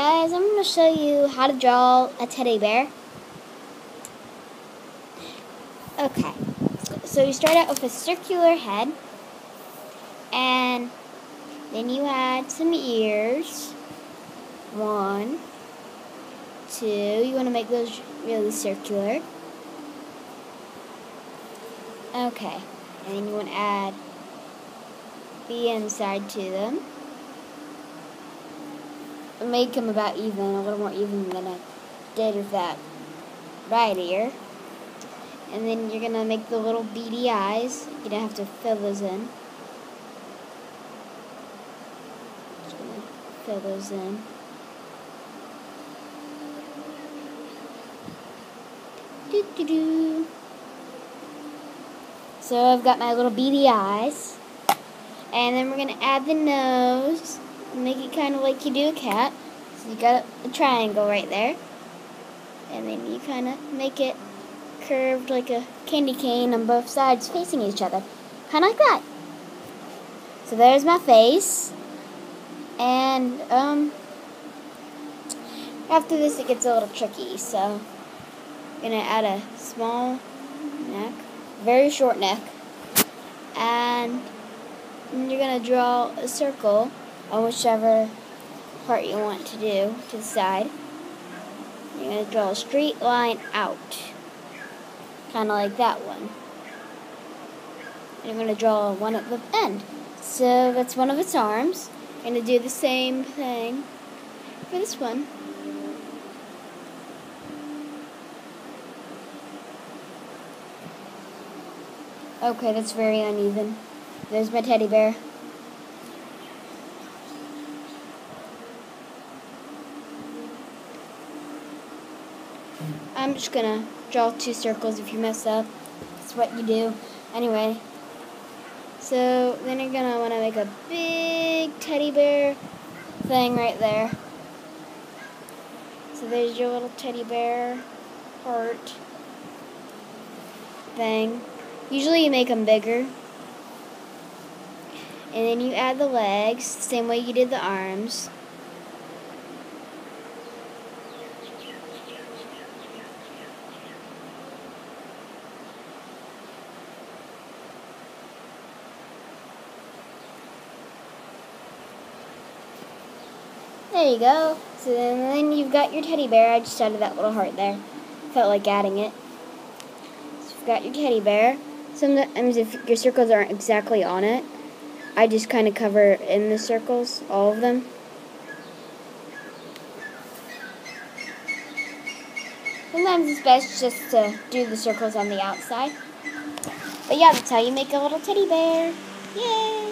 guys, I'm going to show you how to draw a teddy bear. Okay, so you start out with a circular head, and then you add some ears. One, two, you want to make those really circular. Okay, and then you want to add the inside to them make them about even, a little more even than I did with that right ear. And then you're going to make the little beady eyes. You're going to have to fill those in. Just going to fill those in. Doo -doo -doo. So I've got my little beady eyes. And then we're going to add the nose make it kind of like you do a cat. So you got a, triangle right there. And then you kind of make it curved like a candy cane on both sides facing each other. Kind of like that. So there's my face. And, um, after this it gets a little tricky, so I'm going to add a small neck, very short neck, and you're going to draw a circle on whichever part you want to do to the side. You're going to draw a straight line out, kind of like that one. And you're going to draw one at the end. So that's one of its arms. I'm going to do the same thing for this one. Okay, that's very uneven. There's my teddy bear. I'm just gonna draw two circles if you mess up. That's what you do. Anyway, so then you're gonna wanna make a big teddy bear thing right there. So there's your little teddy bear heart thing. Usually you make them bigger. And then you add the legs, same way you did the arms. There you go. So then, you've got your teddy bear. I just added that little heart there. Felt like adding it. So you've got your teddy bear. Sometimes if your circles aren't exactly on it, I just kind of cover in the circles, all of them. Sometimes it's best just to do the circles on the outside. But yeah, that's how you make a little teddy bear. Yay!